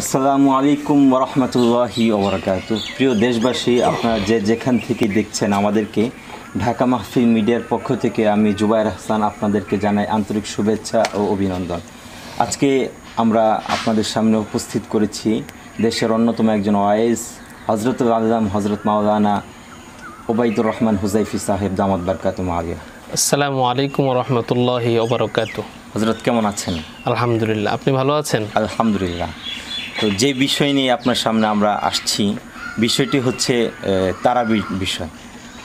আসসালামু আলাইকুম ওরহমতুল্লাহি ওবরাকাত প্রিয় দেশবাসী আপনারা যে যেখান থেকে দেখছেন আমাদেরকে ঢাকা মাহফিল মিডিয়ার পক্ষ থেকে আমি জুবাইর হাসান আপনাদেরকে জানাই আন্তরিক শুভেচ্ছা ও অভিনন্দন। আজকে আমরা আপনাদের সামনে উপস্থিত করেছি দেশের অন্যতম একজন ওয়াইস হজরতুল আজম হজরত মাওলানা ওবায়দুর রহমান হুজাইফি সাহেব দামাত বারকাতুম আগে আসসালামু আলাইকুম রহমতুল্লাহি ওবরকাত হজরত কেমন আছেন? আলহামদুলিল্লাহ আপনি ভালো আছেন? আলহামদুলিল্লাহ। তো যে বিষয় নিয়ে আপনার সামনে আমরা আসছি বিষয়টি হচ্ছে আহ, তারাবি বিষয়।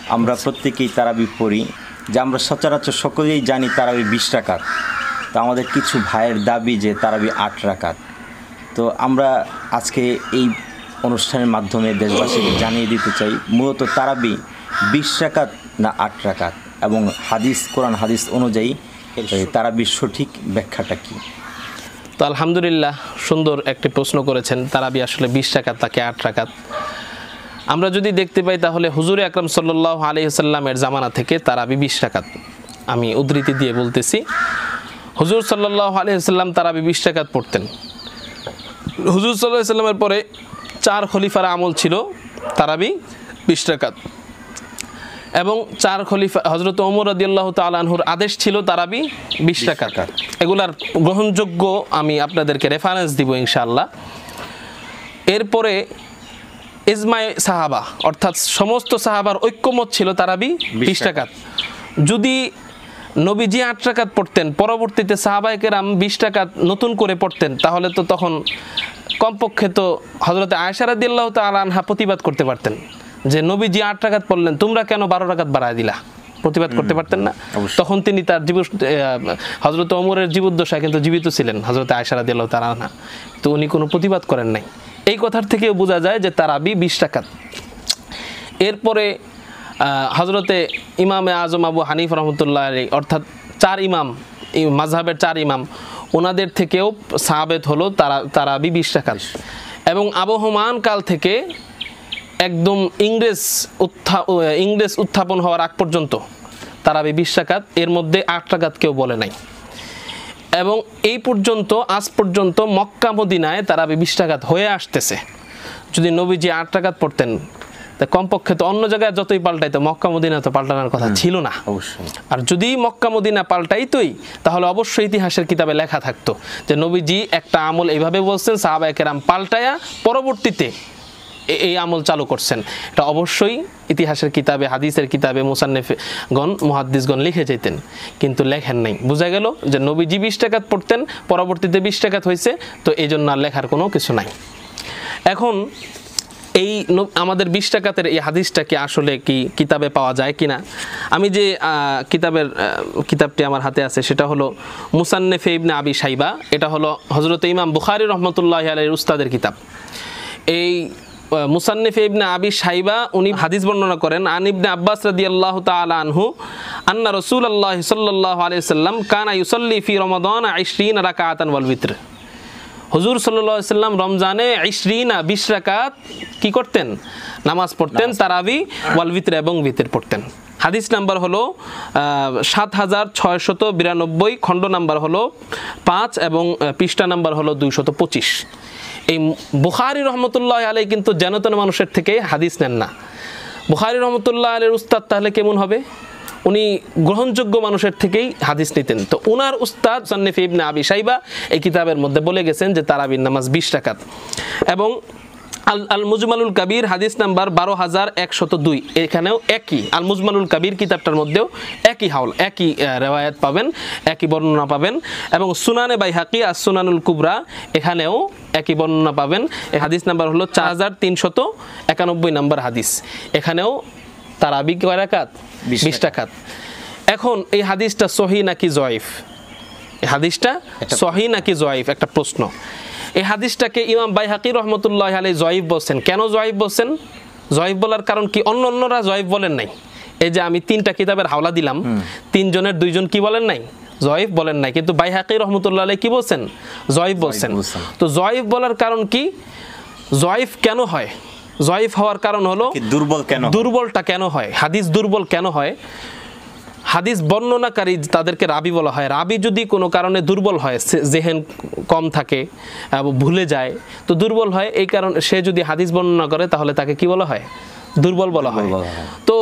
আমরা প্রত্যেকেই তারাবি পড়ি যে আমরা সচরাচর সকলেই জানি তারাবি বিশ টাকার তো আমাদের কিছু ভাইয়ের দাবি যে তারাবি আট রাকাত। তো আমরা আজকে এই অনুষ্ঠানের মাধ্যমে দেশবাসীকে জানিয়ে দিতে চাই মূলত তারাবি বিশ রাকাত না আট রাকাত? এবং হাদিস কোরআন হাদিস অনুযায়ী তারাবির সঠিক ব্যাখ্যাটা কী? তো আলহামদুলিল্লাহ সুন্দর একটি প্রশ্ন করেছেন। তারাবি আসলে বিশ টাকাত তাকে আট টাকাত আমরা যদি দেখতে পাই তাহলে হুজুরে আকরাম সাল্লাহ আলহিসাল্লামের জামানা থেকে তারাবি বিশ টাকাত আমি উদ্ধৃতি দিয়ে বলতেছি, হুজুর সাল্লাহ আলহিসাল্লাম তারাবি বিশ টাকাত পড়তেন। হুজুর সাল্লাহ সাল্লামের পরে চার খলিফার আমল ছিল তারাবি বিশ টাকাত এবং চার খলিফা হজরত ওমর রদিয়াল্লাহ তালানহুর আদেশ ছিল তারাবি বিশ টাকা এগুলার গ্রহণযোগ্য আমি আপনাদেরকে রেফারেন্স দিব ইনশাআল্লাহ। এরপরে ইজমাই সাহাবা অর্থাৎ সমস্ত সাহাবার ঐক্যমত ছিল তারাবি বিশ টাকা যদি নবীজি আট টাকাত পড়তেন পরবর্তীতে সাহাবাইকেরাম বিশ টাকাত নতুন করে পড়তেন তাহলে তো তখন কমপক্ষে তো হজরত আয়সারাদিল্লাহ তালানহা প্রতিবাদ করতে পারতেন। যে নবীজি আট টাকাত পড়লেন তোমরা কেন বারো টাকাত বাড়ায় দিলা? প্রতিবাদ করতে পারতেন না? তখন তিনি তার জীব হজরত ওমরের জীবদ্দশায় কিন্তু জীবিত ছিলেন হজরত আয়সারা দিল তারা তালানহা তো উনি কোনো প্রতিবাদ করেন নাই। এই কথার থেকেও বোঝা যায় যে তারাবি বিশ টাকাত এরপরে হজরতে ইমামে আজম আবু হানিফ রহমতুল্লাহ আলী অর্থাৎ চার ইমাম মাঝহাবের চার ইমাম ওনাদের থেকেও সাহাবেত হলো তারা তারা বিশ টাকা এবং আবহমান কাল থেকে একদম ইংরেজ উত্থা ইংরেজ উত্থাপন হওয়ার আগ পর্যন্ত তারা বিশ টাকাত এর মধ্যে আট টাকাত কেউ বলে নাই। এবং এই পর্যন্ত আজ পর্যন্ত মক্কা মদিনায় তারা বিশ টাকাত হয়ে আসতেছে। যদি নবীজি আট টাকাত পড়তেন তা কমপক্ষে তো অন্য জায়গায় যতই পাল্টাইতো মক্কা মদিনা তো পাল্টানোর কথা ছিল না। অবশ্যই। আর যদি মক্কা মদিনা পাল্টাইতোই তাহলে অবশ্যই ইতিহাসের কিতাবে লেখা থাকতো যে নবীজি একটা আমল এইভাবে বলছেন সাহাবা কেরাম পাল্টায়া পরবর্তীতে এই আমল চালু করছেন। এটা অবশ্যই ইতিহাসের কিতাবে, হাদিসের কিতাবে মুসান্নেফগণ, মুহাদ্দিসগণ লিখে যেতেন কিন্তু লেখেন নাই। বোঝা গেল যে নবীজি বিশ টাকাত পড়তেন, পরবর্তীতে বিশ টাকাত হয়েছে তো এই জন্য আর লেখার কোনো কিছু নাই। এখন এই ন- আমাদের বিশ টাকাতের এই হাদিসটা কি আসলে কি কিতাবে পাওয়া যায় কিনা? আমি যে কিতাবের কিতাবটি আমার হাতে আছে, সেটা হলো মুসান্নেফে ইবনে আবি সাইবা। এটা হলো হজরত ইমাম বুখারি রহমতুল্লাহ আলের উস্তাদের কিতাব। এই মুসান্নিফ ইবনে আবি সাইবা উনি হাদিস বর্ণনা করেন আন ইবনে আব্বাস রাদিয়াল্লাহু তাআলা আনহু আন্না রসুল রাসূলুল্লাহ সাল্লাল্লাহু আলাইহি সাল্লাম কানা ইউসাল্লি ফি রমাদান 20 রাকাতান ওয়াল বিত্র হুজুর সাল্লাল্লাহু আলাইহি সাল্লাম রমজানে 20 বিশ রাকাত কি করতেন? নামাজ পড়তেন তারাবি ওয়াল এবং বিত্র পড়তেন। হাদিস নাম্বার হলো সাত হাজার ছয়শত বিরানব্বই খণ্ড নাম্বার হলো পাঁচ এবং পৃষ্ঠা নাম্বার হলো দুইশত পঁচিশ। এই বুখারি রহমতুল্লাহ আলাই কিন্তু জেনতন মানুষের থেকে হাদিস নেন না। বুখারি রহমতুল্লাহ আলের উস্তাদ তাহলে কেমন হবে? উনি গ্রহণযোগ্য মানুষের থেকেই হাদিস নিতেন। তো উনার উস্তাদ সন্নিফ ইবনে আবি সাইবা এই কিতাবের মধ্যে বলে গেছেন যে তারাবিন নামাজ বিশ টাকাত এবং আল আল মুজমালুল কাবির হাদিস নাম্বার বারো হাজার একশত দুই। এখানেও একই আল মুজমালুল কাবির কিতাবটার মধ্যেও একই হাওল একই রেওয়ায়াত পাবেন একই বর্ণনা পাবেন এবং সুনানে বাই হাকি আর সুনানুল কুবরা এখানেও একই বর্ণনা পাবেন। এই হাদিস নাম্বার হলো চার হাজার তিনশত একানব্বই নাম্বার হাদিস। এখানেও তারাবি কয় রাকাত বিশ টাকাত। এখন এই হাদিসটা সহি নাকি জয়ফ? এই হাদিসটা সহি নাকি জয়ফ? একটা প্রশ্ন। এই হাদিসটাকে ইমাম বাইহাকি রহমতুল্লাহ আলী জয়ীফ বলছেন। কেন জয়ীফ বলছেন? জয়ীফ বলার কারণ কি? অন্য অন্যরা জয়ীফ বলেন নাই। এই যে আমি তিনটা কিতাবের হাওলা দিলাম তিনজনের দুইজন কি বলেন নাই? জয়ীফ বলেন নাই। কিন্তু বাইহাকি রহমতুল্লাহ আলী কি বলছেন? জয়ীফ বলছেন। বলছেন। তো জয়ীফ বলার কারণ কি? জয়ীফ কেন হয়? জয়ীফ হওয়ার কারণ হলো দুর্বল কেন দুর্বলটা কেন হয়? হাদিস দুর্বল কেন হয়? হাদিস বর্ণনাকারী তাদেরকে রাবি বলা হয়। রাবি যদি কোনো কারণে দুর্বল হয় জেহেন কম থাকে এবং ভুলে যায় তো দুর্বল হয় এই কারণে সে যদি হাদিস বর্ণনা করে তাহলে তাকে কি বলা হয়? দুর্বল বলা হয়। তো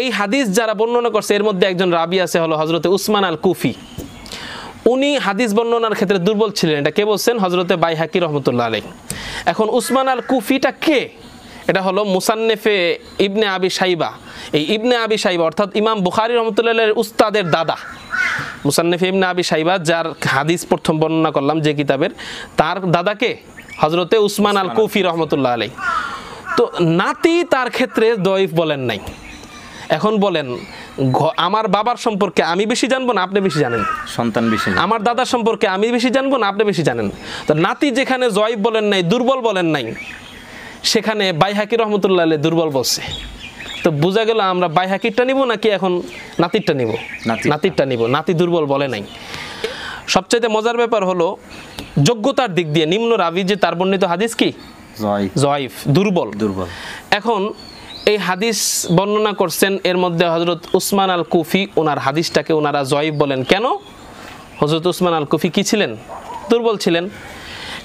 এই হাদিস যারা বর্ণনা করছে এর মধ্যে একজন রাবি আছে হলো হজরতে উসমান আল কুফি উনি হাদিস বর্ণনার ক্ষেত্রে দুর্বল ছিলেন। এটা কে বলছেন? হজরতে বাইহাকি রহমতুল্লাহ আলাই এখন উসমান আল কুফিটা কে? এটা হলো মুসান্নেফে ইবনে আবি সাইবা এই ইবনে আবি সাইবা অর্থাৎ ইমাম বুখারি রহমতুল্লাহ উস্তাদের দাদা। মুসান্নেফে ইবনে আবি সাইবা যার হাদিস প্রথম বর্ণনা করলাম যে কিতাবের তার দাদাকে হজরতে উসমান আল কুফি রহমতুল্লাহ আলাই তো নাতি তার ক্ষেত্রে দয়ফ বলেন নাই। এখন বলেন আমার বাবার সম্পর্কে আমি বেশি জানব না আপনি বেশি জানেন? সন্তান বেশি আমার দাদার সম্পর্কে আমি বেশি জানব না আপনি বেশি জানেন? তো নাতি যেখানে জয়ব বলেন নাই দুর্বল বলেন নাই। সেখানে বাইহাকি রহমতুল্লাহ দুর্বল বলছে। তো বোঝা গেল আমরা বাইহাকিরটা নিব নাকি এখন নাতিরটা নিব? নাতিরটা। নিব। নাতি দুর্বল বলে নাই। সবচাইতে মজার ব্যাপার হলো যোগ্যতার দিক দিয়ে নিম্ন রাবি যে তার বর্ণিত হাদিস কি? জয় জয়ফ দুর্বল। দুর্বল। এখন এই হাদিস বর্ণনা করছেন এর মধ্যে হজরত উসমান আল কুফি ওনার হাদিসটাকে ওনারা জয়ীব বলেন। কেন? হজরত উসমান আল কুফি কি ছিলেন? দুর্বল ছিলেন।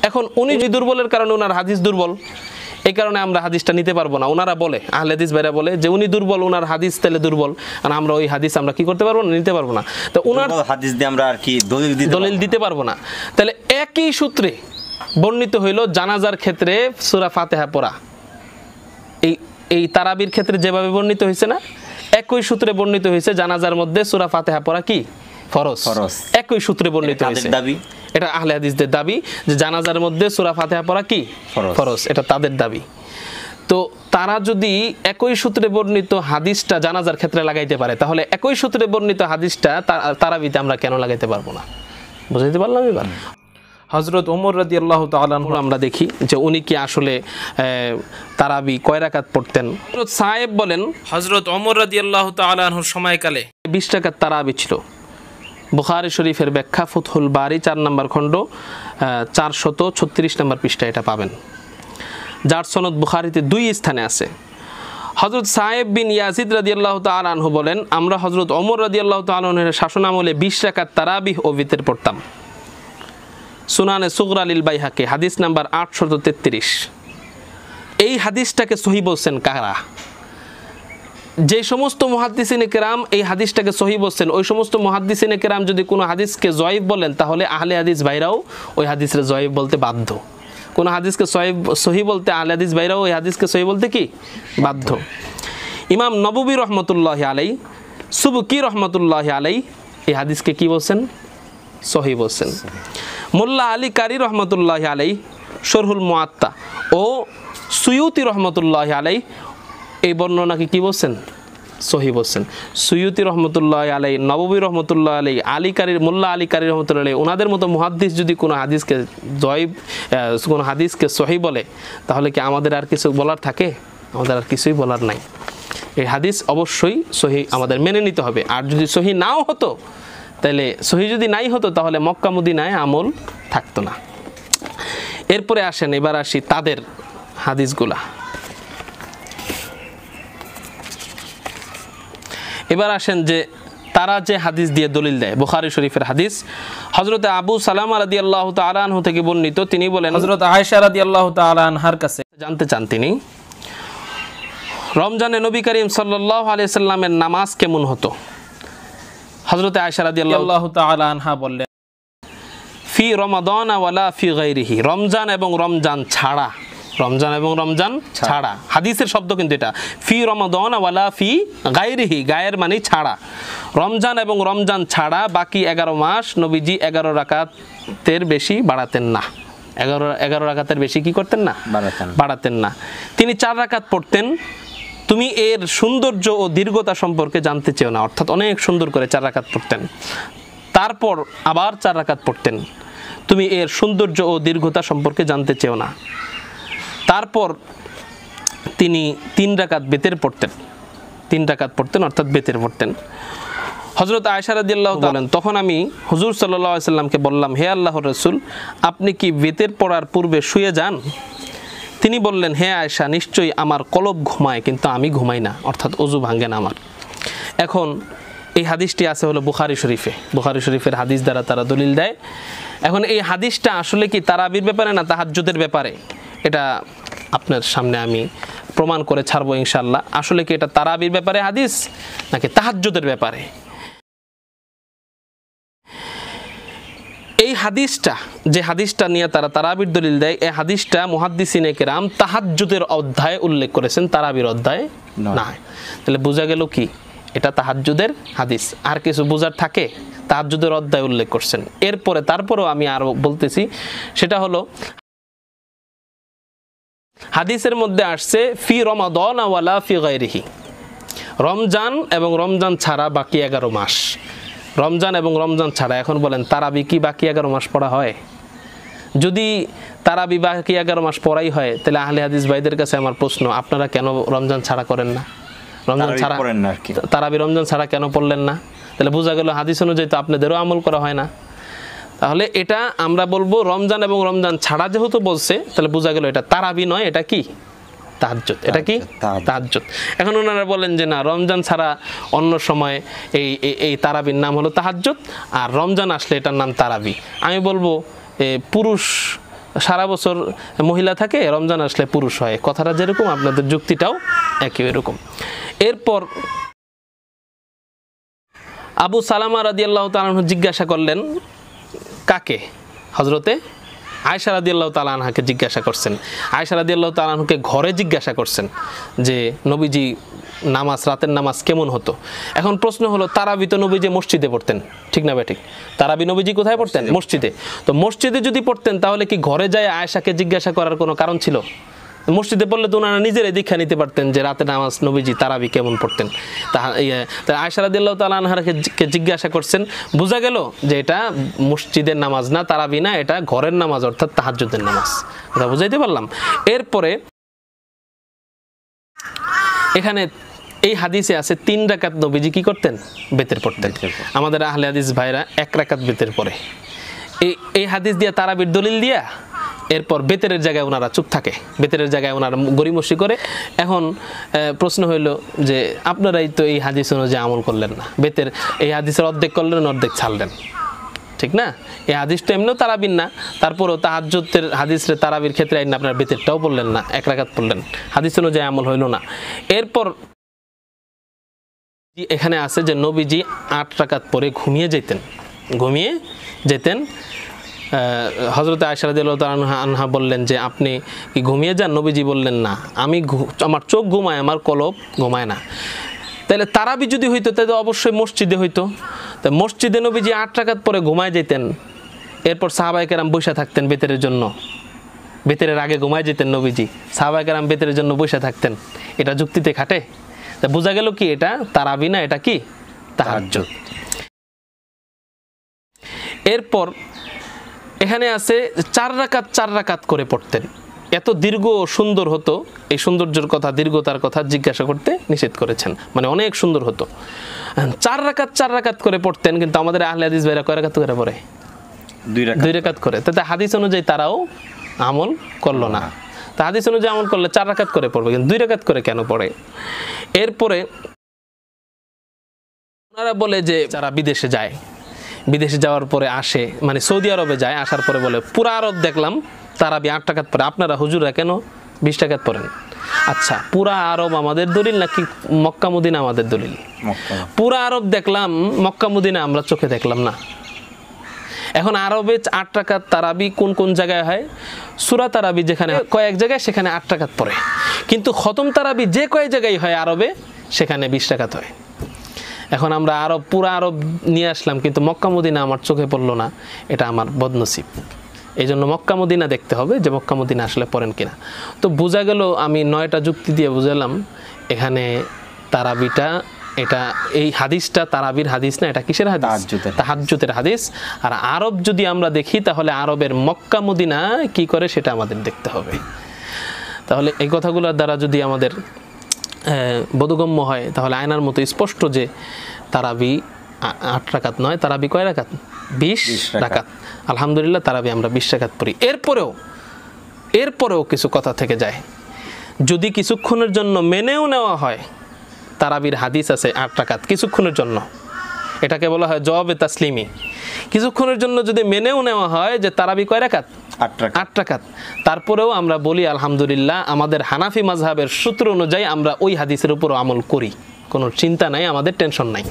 এখন উনি যে দুর্বলের কারণে ওনার হাদিস দুর্বল এই কারণে আমরা হাদিসটা নিতে পারব না। ওনারা বলে আহলে হাদিস ভাইরা বলে যে উনি দুর্বল ওনার হাদিস তাহলে দুর্বল। আর আমরা ওই হাদিস আমরা কি করতে পারব না নিতে পারব না। তো ওনার হাদিস দিয়ে আমরা আর কি দলিল দিতে দলিল দিতে পারব না। তাহলে একই সূত্রে বর্ণিত হইল জানাজার ক্ষেত্রে সুরা ফাতেহা পড়া। এই এই তারাবির ক্ষেত্রে যেভাবে বর্ণিত হয়েছে না একই সূত্রে বর্ণিত হয়েছে জানাজার মধ্যে সুরা ফাতেহা পড়া কি? ফরজ। ফরজ। একই সূত্রে বর্ণিত হয়েছে দাবি? এটা আহলে হাদিসদের দাবি যে জানাজার মধ্যে সুরা ফাতেহা পড়া কি? ফরজ। ফরজ এটা তাদের দাবি। তো তারা যদি একই সূত্রে বর্ণিত হাদিসটা জানাজার ক্ষেত্রে লাগাইতে পারে তাহলে একই সূত্রে বর্ণিত হাদিসটা তা- তারাবিতে আমরা কেন লাগাইতে পারব না? বুঝাইতে পারলাম এবার? হজরত ওমর রাদি আল্লাহ তালান আমরা দেখি যে উনি কি আসলে আহ, তারাবি কয় রাকাত পড়তেন? হজরত সাহেব বলেন হজরত ওমর রাদি আল্লাহ তালাহুর সময়কালে বিশ টাকার তারাবি ছিল। বুখারি শরীফের ব্যাখ্যা, ফুতহুল বারি, চার নম্বর খণ্ড চারশত ছত্রিশ নম্বর পৃষ্ঠা এটা পাবেন। যার সনদ বুখারিতে দুই স্থানে আছে। হজরত সাহেব বিন ইয়াজিদ রাদি আল্লাহ তালহু বলেন, আমরা হজরত অমর রাদি আল্লাহ তালনের শাসন আমলে বিশ রাকাত তারাবিহ ও বিতের পড়তাম। সুনানে সুগরা লিল বাইহাকে, হাদিস নাম্বার আটশত তেত্রিশ। এই হাদিসটাকে সহি বলছেন কারা? যে সমস্ত মহাদ্দিসিনে কেরাম এই হাদিসটাকে সহি বলছেন, ওই সমস্ত মহাদ্দিসিনে কেরাম যদি কোনো হাদিসকে জয়ীব বলেন, তাহলে আহলে হাদিস ভাইরাও ওই হাদিসের জয়ীব বলতে বাধ্য। কোন হাদিসকে সহিব সহি বলতে আহলে হাদিস ভাইরাও ওই হাদিসকে সহি বলতে কি? বাধ্য। ইমাম নববী রহমতুল্লাহ আলাই, সুবকি রহমতুল্লাহ আলাই এই হাদিসকে কি বলছেন? সহি বলছেন। মোল্লা আলী কারি রহমতুল্লাহ আলাই, শরহুল মুআত্তা ও সুয়ুতি রহমতুল্লাহ আলাই এই বর্ণনাকে কি বলছেন? সহি বলছেন। সুয়ুতি রহমতুল্লাহ আলাই নববী রহমতুল্লাহ আলী কারির মোল্লা আলী কারি রহমতুল্লাহ আলাই ওনাদের মতো মুহাদ্দিস যদি কোনো হাদিসকে আহ, কোনো হাদিসকে সহি বলে তাহলে কি আমাদের আর কিছু বলার থাকে? আমাদের আর কিছুই বলার নাই। এই হাদিস অবশ্যই সহি আমাদের মেনে নিতে হবে। আর যদি সহি নাও হতো তাহলে সহি যদি নাই হতো তাহলে মক্কা মদিনায় আমল থাকতো না। এরপরে আসেন এবার আসি তাদের হাদিসগুলা। এবার আসেন যে তারা যে হাদিস দিয়ে দলিল দেয় বুখারি শরীফের হাদিস। হজরতে আবু সালাম আলাদি আল্লাহ তালাহ থেকে বর্ণিত তিনি বলেন হজরত আয়েশা রাদি আল্লাহ আনহার কাছে। জানতে চান তিনি রমজানে নবী করিম সাল্লাহ আলিয়াল্লামের নামাজ কেমন হতো? হজরতে আয়সা রাদি আল্লাহ আনহা বললেন ফি রমাদান ওয়ালা ফি গাইরিহি রমজান এবং রমজান ছাড়া রমজান এবং রমজান ছাড়া। হাদিসের শব্দ কিন্তু এটা। ফি রমাদান ওয়ালা ফি গাইরিহি গায়ের মানে ছাড়া। রমজান এবং রমজান ছাড়া বাকি এগারো মাস নবীজি এগারো রাকাতের বেশি বাড়াতেন না। এগারো এগারো রাকাতের বেশি কি করতেন না। বাড়াতেন না। তিনি চার রাকাত পড়তেন। তুমি এর সৌন্দর্য ও দীর্ঘতা সম্পর্কে জানতে চেও না অর্থাৎ অনেক সুন্দর করে চার রাকাত পড়তেন। তারপর আবার চার রাকাত পড়তেন। তুমি এর সৌন্দর্য ও দীর্ঘতা সম্পর্কে জানতে চেও না। তারপর তিনি তিন রাকাত বেতের পড়তেন। তিন রাকাত পড়তেন, অর্থাৎ বেতের পড়তেন। হজরত আয়সা রাদিয়াল্লাহু বলেন, তখন আমি হুজুর সাল্লাহ সাল্লামকে বললাম, হে আল্লাহ রসুল, আপনি কি বেতের পড়ার পূর্বে শুয়ে যান? তিনি বললেন হে আয়সা নিশ্চয়ই আমার কলব ঘুমায়, কিন্তু আমি ঘুমাই না, অর্থাৎ অজু ভাঙ্গে না আমার। এখন এই হাদিসটি আছে হলো বুখারি শরীফে। বুখারি শরীফের হাদিস দ্বারা তারা দলিল দেয়। এখন এই হাদিসটা আসলে কি তারাবির ব্যাপারে না তাহাজ্জুদের ব্যাপারে? এটা আপনার সামনে আমি প্রমাণ করে ছাড়বো ইনশাল্লাহ আসলে কি এটা তারাবির ব্যাপারে হাদিস নাকি তাহাজ্জুদের ব্যাপারে? এই হাদিসটা যে হাদিসটা নিয়ে তারা তারাবির দলিল দেয় এই হাদিসটা মুহাদ্দিসিনে কেরাম তাহাজ্জুদের অধ্যায়ে উল্লেখ করেছেন তারাবির অধ্যায়ে। না। তাহলে বোঝা গেল কি? এটা তাহাজ্জুদের হাদিস। আর কিছু বোঝার থাকে? তাহাজ্জুদের অধ্যায় উল্লেখ করছেন। এরপরে তারপরেও আমি আরও বলতেছি সেটা হলো হাদিসের মধ্যে আসছে ফি রমাদন ওয়ালা ফি গায়রিহি। রমজান এবং রমজান ছাড়া বাকি এগারো মাস। রমজান এবং রমজান ছাড়া এখন বলেন তারাবি কি বাকি এগারো মাস পড়া হয়? যদি তারাবি বাকি এগারো মাস পড়াই হয় তাহলে আহলে হাদিস ভাইদের কাছে আমার প্রশ্ন আপনারা কেন রমজান ছাড়া করেন না? রমজান ছাড়া তারাবি রমজান ছাড়া কেন পড়লেন না? তাহলে বোঝা গেল হাদিস অনুযায়ী তো আপনাদেরও আমল করা হয় না। তাহলে এটা আমরা বলব রমজান এবং রমজান ছাড়া যেহেতু বলছে তাহলে বোঝা গেল এটা তারাবি নয় এটা কি? তাহাজ্জুদ। এটা কি। তাহাজ্জুদ এখন ওনারা বলেন যে না রমজান ছাড়া অন্য সময় এই এই- তারাবির নাম হলো তাহাজ্জুদ আর রমজান আসলে এটার নাম তারাবি। আমি বলব পুরুষ সারা বছর মহিলা থাকে রমজান আসলে পুরুষ হয়। কথাটা যেরকম আপনাদের যুক্তিটাও একই এরকম এরপর আবু সালামা রাদিয়াল্লাহু তাআলা জিজ্ঞাসা করলেন কাকে? হজরতে আয়সা রাদিয়াল্লাহ তালানহাকে জিজ্ঞাসা করছেন। আয়সা রাদিয়াল্লাহ তালানহুকে ঘরে জিজ্ঞাসা করছেন যে নবীজি নামাজ রাতের নামাজ কেমন হতো? এখন প্রশ্ন হলো তারাবি তো নবীজি মসজিদে পড়তেন ঠিক না ঠিক? তারাবি নবীজি কোথায় পড়তেন? মসজিদে। তো মসজিদে যদি পড়তেন তাহলে কি ঘরে যায় আয়সাকে জিজ্ঞাসা করার কোনো কারণ ছিল? মসজিদে পড়লে তো ওনারা নিজেরাই দীক্ষা নিতে পারতেন যে রাতে নামাজ নবীজি তারাবি কেমন পড়তেন। তা ইয়ে, তা আয়সা রাদিয়াল্লাহু তাআলা কে জিজ্ঞাসা করছেন বোঝা গেল যে এটা মসজিদের নামাজ না তারাবি না এটা ঘরের নামাজ অর্থাৎ তাহাজ্জুদের নামাজ। কথা বুঝাইতে পারলাম? এরপরে এখানে এই হাদিসে আছে তিন রাকাত নবীজি কি করতেন? বেতের পড়তেন। আমাদের আহলে হাদিস ভাইরা এক রাকাত বেতের পড়ে। এই এই হাদিস দিয়া তারাবির দলিল দিয়া এরপর বেতেরের জায়গায় ওনারা চুপ থাকে। বেতেরের জায়গায় ওনারা গরিমসি করে। এখন প্রশ্ন হইল যে আপনারাই তো এই হাদিস অনুযায়ী আমল করলেন না। বেতের, এই হাদিসের অর্ধেক করলেন, অর্ধেক ছাড়লেন। ঠিক না? এই হাদিসটা এমনিও তারাবিন না। তারপরও তাহাজ্জুদের হাদিসরে তারাবির ক্ষেত্রে আইন আপনার বেতেরটাও বললেন না, এক রাকাত পড়লেন। হাদিস অনুযায়ী আমল হইল না। এরপর এখানে আছে যে নবীজি আট রাকাত পরে ঘুমিয়ে যেতেন ঘুমিয়ে যেতেন হজরত আয়সারাদ আনহা বললেন যে, আপনি কি ঘুমিয়ে যান? নবীজি বললেন, না। আমি আমার চোখ ঘুমায়, আমার কলব ঘুমায় না। তাহলে তারাবি যদি হইতো তাহলে অবশ্যই মসজিদে হইতো। তা মসজিদে নবীজি আট টাকাত পরে ঘুমায় যেতেন এরপর সাহাবাই কেরাম বসে থাকতেন বেতেরের জন্য। বেতেরের আগে ঘুমায় যেতেন নবীজি। সাহাবাই কেরাম জন্য বসে থাকতেন। এটা যুক্তিতে খাটে? তা বোঝা গেল কি, এটা তারাবি না, এটা কি? তাহাজ্জুদ। এরপর এখানে আছে চার রাকাত চার রাকাত করে পড়তেন। এত দীর্ঘ সুন্দর হতো এই সৌন্দর্যের কথা দীর্ঘতার কথা জিজ্ঞাসা করতে নিষেধ করেছেন। মানে অনেক সুন্দর হতো। চার রাকাত চার রাকাত করে পড়তেন কিন্তু আমাদের আহলে হাদিস ভাইরা কয় রাকাত করে পড়ে? দুই রাকাত করে। তাতে হাদিস অনুযায়ী তারাও আমল করল না। তা হাদিস অনুযায়ী আমল করলে চার রাকাত করে পড়বে কিন্তু দুই রাকাত করে কেন পড়ে? এরপরে ওনারা বলে যে যারা বিদেশে যায় বিদেশে যাওয়ার পরে আসে মানে সৌদি আরবে যায় আসার পরে বলে পুরা আরব দেখলাম তারা বি আট টাকাত পরে। আপনারা হুজুরা কেন বিশ টাকাত পড়েন আচ্ছা পুরা আরব আমাদের দলিল নাকি মক্কা মদিনা আমাদের দলিল? পুরা আরব দেখলাম মক্কা মদিনা আমরা চোখে দেখলাম না। এখন আরবে আট টাকার তারাবি কোন কোন জায়গায় হয়? সুরা তারাবি যেখানে কয়েক জায়গায় সেখানে আট টাকাত পড়ে কিন্তু খতম তারাবি যে কয়েক জায়গায় হয় আরবে সেখানে বিশ টাকাত হয়। এখন আমরা আরব পুরা আরব নিয়ে আসলাম কিন্তু মক্কা মদিনা আমার চোখে পড়ল না এটা আমার বদনসিব। এই জন্য মক্কা মদিনা দেখতে হবে যে মক্কা মদিনা আসলে পড়েন কিনা। তো বোঝা গেল আমি নয়টা যুক্তি দিয়ে বুঝালাম এখানে তারাবিটা এটা এই হাদিসটা তারাবির হাদিস না এটা কিসের হাদিস। তাহাজ্জুদের হাদিস। আর আরব যদি আমরা দেখি তাহলে আরবের মক্কা মদিনা কি করে সেটা আমাদের দেখতে হবে। তাহলে এই কথাগুলোর দ্বারা যদি আমাদের বোধগম্য হয় তাহলে আয়নার মতো স্পষ্ট যে তারাবি আট রাকাত নয় তারাবি কয় রাকাত? বিশ। রাকাত। আলহামদুলিল্লাহ তারাবি আমরা বিশ রাকাত পড়ি। এরপরেও এরপরেও কিছু কথা থেকে যায়। যদি কিছুক্ষণের জন্য মেনেও নেওয়া হয় তারাবির হাদিস আছে আট রাকাত। কিছুক্ষণের জন্য। এটাকে বলা হয় জবাবে তাসলিমি। কিছুক্ষণের জন্য যদি মেনেও নেওয়া হয় যে তারাবি কয় রাকাত? আট টাকা আট রাকাত। তারপরেও আমরা বলি আলহামদুলিল্লাহ আমাদের হানাফি মাজহাবের সূত্র অনুযায়ী আমরা ওই হাদিসের উপর আমল করি। কোনো চিন্তা নাই আমাদের টেনশন নাই।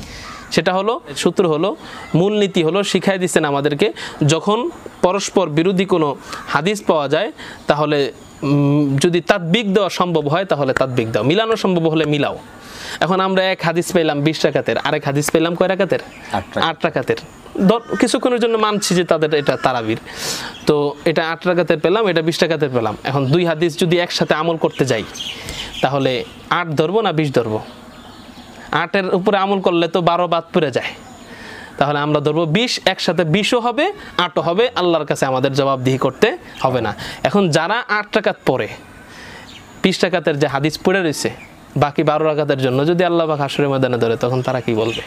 সেটা হলো সূত্র হলো মূলনীতি হলো শিখাই দিচ্ছেন আমাদেরকে যখন পরস্পর বিরোধী কোনো হাদিস পাওয়া যায় তাহলে যদি তাৎবিক দেওয়া সম্ভব হয় তাহলে তাৎবিক দাও। মিলানো সম্ভব হলে মিলাও। এখন আমরা এক হাদিস পেলাম বিশ টাকাতের আরেক হাদিস পেলাম কয় রাকাতের? আট রাকাত। কিছুক্ষণের জন্য মানছি যে তাদের এটা তারাবির। তো এটা আট টাকাতে পেলাম, এটা বিশ টাকাতে পেলাম। এখন দুই হাদিস যদি একসাথে আমল করতে যাই, তাহলে আট ধরবো না বিশ ধরবো? আটের উপরে আমল করলে তো বারো বাদ পড়ে যায়। তাহলে আমরা ধরবো বিশ, একসাথে বিশও হবে, আটও হবে, আল্লাহর কাছে আমাদের জবাবদিহি করতে হবে না। এখন যারা আট টাকাত পড়ে, বিশ টাকাতের যে হাদিস পড়ে রয়েছে, বাকি বারো টাকাতের জন্য যদি আল্লাহ বা হাসরের ময়দানে ধরে, তখন তারা কি বলবে?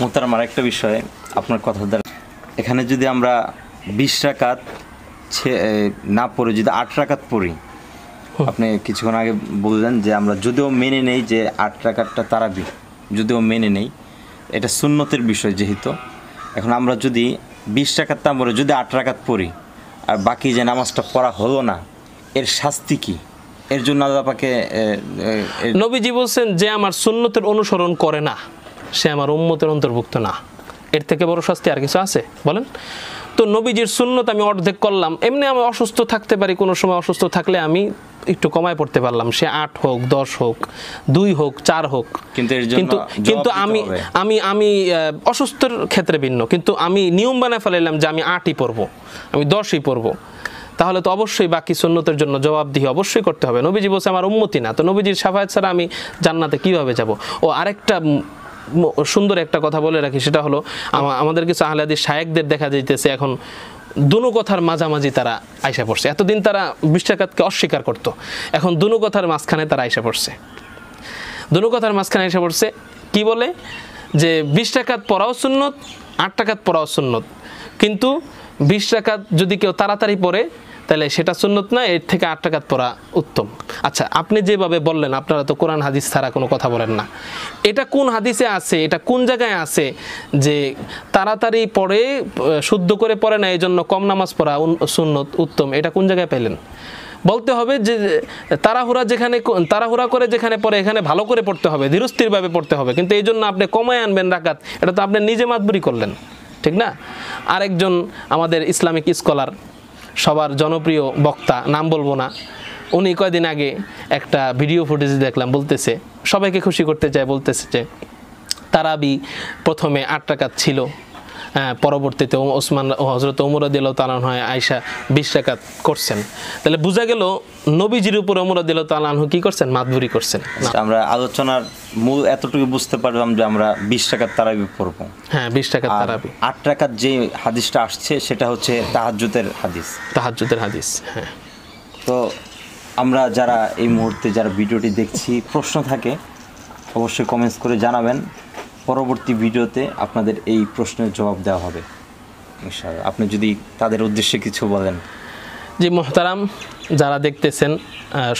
মোহতারাম আরেকটা বিষয় আপনার কথা দ্বারা এখানে যদি আমরা বিশ রাকাত না পড়ে যদি আট রাকাত পড়ি আপনি কিছুক্ষণ আগে বললেন যে আমরা যদিও মেনে নেই যে আট রাকাতটা তারাবি যদিও মেনে নেই এটা সুন্নতের বিষয় যেহেতু। এখন আমরা যদি বিশ টাকার দাম পড়ে যদি আট রাকাত পড়ি আর বাকি যে নামাজটা পড়া হলো না এর শাস্তি কি? এর জন্য আল্লাপাকে নবীজি বলছেন যে আমার সুন্নতের অনুসরণ করে না। সে আমার উম্মতের অন্তর্ভুক্ত না। এর থেকে বড় শাস্তি আর কিছু আছে? বলেন। তো নবীজির সুন্নত আমি অর্ধেক করলাম। এমনি আমি অসুস্থ থাকতে পারি কোনো সময় অসুস্থ থাকলে আমি একটু কমায় পড়তে পারলাম। সে আট হোক দশ হোক দুই হোক চার হোক। কিন্তু কিন্তু আমি আমি আমি অসুস্থর ক্ষেত্রে ভিন্ন। কিন্তু আমি নিয়ম বানায় ফেলাইলাম যে আমি আটই পড়ব আমি দশই পড়ব। তাহলে তো অবশ্যই বাকি সুন্নতের জন্য জবাবদিহি অবশ্যই করতে হবে। নবীজি বলছে আমার উন্মতি না। তো নবীজির সাফায়াত ছাড়া আমি জান্নাতে কীভাবে যাব? ও আরেকটা সুন্দর একটা কথা বলে রাখি, সেটা হলো আমা- আমাদের কিছু আহলাদি শায়েকদের দেখা যাইতেছে এখন দুনো কথার মাঝামাঝি তারা আইসা পড়ছে। এতদিন তারা বিশ্বাকাতকে অস্বীকার করতো, এখন দুনো কথার মাঝখানে তারা আইসা পড়ছে। দুটো কথার মাঝখানে এসে পড়ছে কি বলে? যে বিশ টাকাত পড়াও সুন্নত আট টাকাত পড়াও সুন্নত। কিন্তু বিশ টাকাত যদি কেউ তাড়াতাড়ি পড়ে তাহলে সেটা সুন্নত না, এর থেকে আট টাকাত পড়া উত্তম। আচ্ছা আপনি যেভাবে বললেন, আপনারা তো কোরআন, হাদিস ছাড়া কোনো কথা বলেন না। এটা কোন হাদিসে আছে, এটা কোন জায়গায় আছে যে তাড়াতাড়ি পড়ে, শুদ্ধ করে পড়ে না এই জন্য কম নামাজ পড়া সুন্নত, উত্তম, এটা কোন জায়গায় পেলেন? বলতে হবে যে, তাড়াহুড়া যেখানে তাড়াহুড়া করে যেখানে পড়ে, এখানে ভালো করে পড়তে হবে, ধীরস্থিরভাবে পড়তে হবে। কিন্তু এই জন্য আপনি কমায় আনবেন রাকাত, এটা তো আপনি নিজে মাতবুরি করলেন, ঠিক না? আরেকজন আমাদের ইসলামিক স্কলার সবার জনপ্রিয় বক্তা, নাম বলব না। উনি কয়দিন আগে একটা ভিডিও ফুটেজ দেখলাম, বলতেছে, সবাইকে খুশি করতে চায়, বলতেছে যে, তারাবি প্রথমে আট টাকা ছিল। পরবর্তীতে ওসমান হজরত ওমরাদিল্লাহ তালান হয় আয়সা বিশ টাকাত করছেন। তাহলে বোঝা গেল নবীজির উপর ওমরাদিল্লাহ তালানহু কি করছেন? মাতবুরি করছেন। আচ্ছা, আমরা আলোচনার মূল এতটুকু বুঝতে পারলাম যে আমরা বিশ টাকার তারাবি পড়ব। হ্যাঁ বিশ টাকার তারাবি। আট টাকার যে হাদিসটা আসছে সেটা হচ্ছে তাহাজ্জুদের হাদিস। তাহাজ্জুদের হাদিস হ্যাঁ। তো আমরা যারা এই মুহূর্তে যারা ভিডিওটি দেখছি প্রশ্ন থাকে অবশ্যই কমেন্টস করে জানাবেন। পরবর্তী ভিডিওতে আপনাদের এই প্রশ্নের জবাব দেওয়া হবে। আপনি যদি তাদের উদ্দেশ্যে কিছু বলেন। জি, মোহতারাম, যারা দেখতেছেন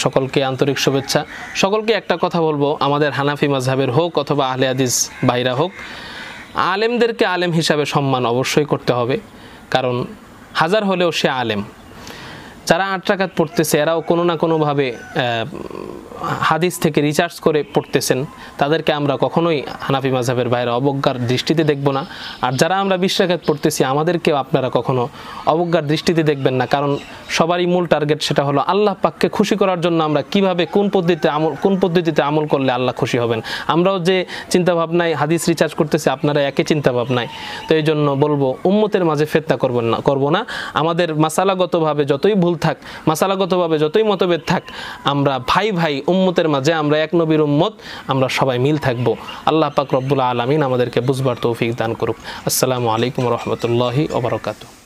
সকলকে আন্তরিক শুভেচ্ছা। সকলকে একটা কথা বলব, আমাদের হানাফি মাজহাবের হোক অথবা আহলে হাদিস বাইরা হোক, আলেমদেরকে আলেম হিসাবে সম্মান অবশ্যই করতে হবে। কারণ হাজার হলেও সে আলেম। যারা আট টাকাত পড়তেছে, এরাও কোনো না কোনোভাবে হাদিস থেকে রিচার্জ করে পড়তেছেন। তাদেরকে আমরা কখনোই হানাফি মাঝহাবের বাইরে অবজ্ঞার দৃষ্টিতে দেখব না। আর যারা আমরা বিশ টাকাত পড়তেছি, আমাদেরকেও আপনারা কখনো অবজ্ঞার দৃষ্টিতে দেখবেন না। কারণ সবারই মূল টার্গেট সেটা হলো আল্লাহ পাককে খুশি করার জন্য আমরা কীভাবে, কোন পদ্ধতিতে আমল, কোন পদ্ধতিতে আমল করলে আল্লাহ খুশি হবেন। আমরাও যে চিন্তা ভাবনায় হাদিস রিচার্জ করতেছি, আপনারা একই চিন্তা ভাবনায় তো এই জন্য বলব, উম্মতের মাঝে ফেতনা করবেন না, করব না। আমাদের মাসালাগতভাবে যতই ভুল থাক, মাসালাগতভাবে যতই মতভেদ থাক, আমরা ভাই ভাই উম্মতের মাঝে আমরা এক নবীর উম্মত, আমরা সবাই মিল থাকব। আল্লাহ পাক রব্বুল আলমিন আমাদেরকে বুঝবার তৌফিক দান করুক। আসসালামু আলাইকুম রহমতুল্লাহি ওবরকাতু